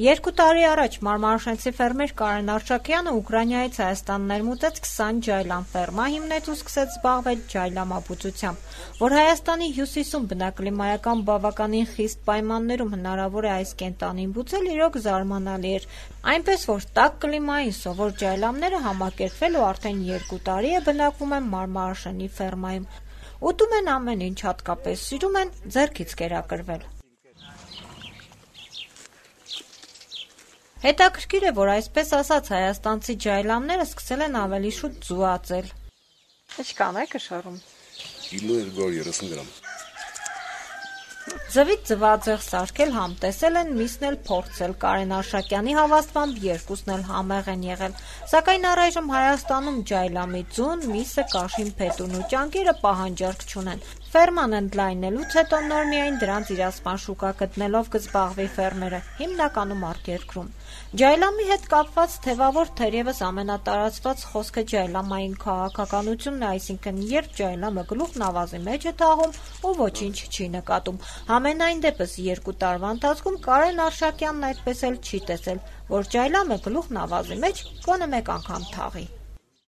Երկու տարի առաջ մարմարաշենցի ֆերմեր Կարեն Արշակյանը Ուկրաինայից Հայաստան ներմուծեց 20 ջայլամ, ֆերմա հիմնեց ու սկսեց զբաղվել ջայլամաբուծությամբ: Որ Հայաստանի հյուսիսում բնակլիմայական բավականին խիստ պայմաններում հնարավոր է այս կենդանին բուծել, իրոք զարմանալի էր: Այնպես որ տաք կլիմային սովոր ջայլամները համակերպվել ու արդեն երկու տարի է բնակվում են Մարմարաշենի ֆերմայում: Ուտում են ամեն ինչ, հատկապես սիրում են ձեռքից կերակրվել: Հետաքրքիր է, որ այսպես ասած հայաստանցի ջայլամները սկսել են ավելի շուտ ձուածել: Կիլո 230 գրամ: Ձվից ձվածեղ սարքել, համտեսել են, միսն էլ փորձել: Կարեն Արշակյանի հավաստմամբ երկուսն էլ համեղ են եղել: Սակայն առայժմ Հայաստանում ջայլամի ձուն, միսը, կաշին փետուրն ու ճանկերը պահանջարկ չունեն: Ֆերման ընդլայնելուց հետո նոր միայն դրանց իրացման շուկա գտնելով կզբաղվի ֆերմերը, հիմնականում արտերկրում: Ջայլամի հետ կապված թեւավոր թերեւս ամենատարածված խոսքը ջայլամային քաղաքականությունն է, այսինքն՝ երբ ջայլամը գլուխն ավազի մեջ է թաղում ու ոչինչ չի նկատում: Համենայն դեպս երկու տարվա ընթացքում Կարեն Արշակյանն այդպես էլ չի տեսել, որ ջայլամը գլուխն ավազի մեջ գոնե մեկ անգամ թաղի: